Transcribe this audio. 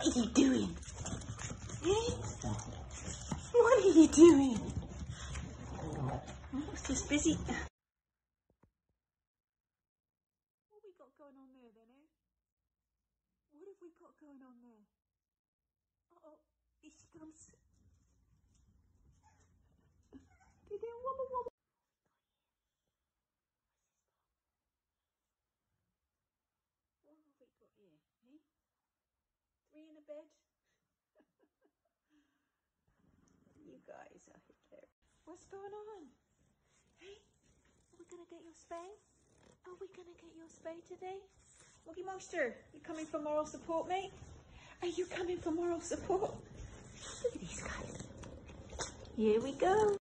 What are you doing? Eh? What are you doing? Oh, just busy. What have we got going on there then, eh? What have we got going on there? Uh oh, here she comes. Did it wobble wobble? What have we got here? Eh? Three in a bed? you guys are here. What's going on? Hey, are we gonna get your spay? Are we gonna get your spay today? Woogie Monster, you coming for moral support, mate? Are you coming for moral support? Look at these guys. Here we go.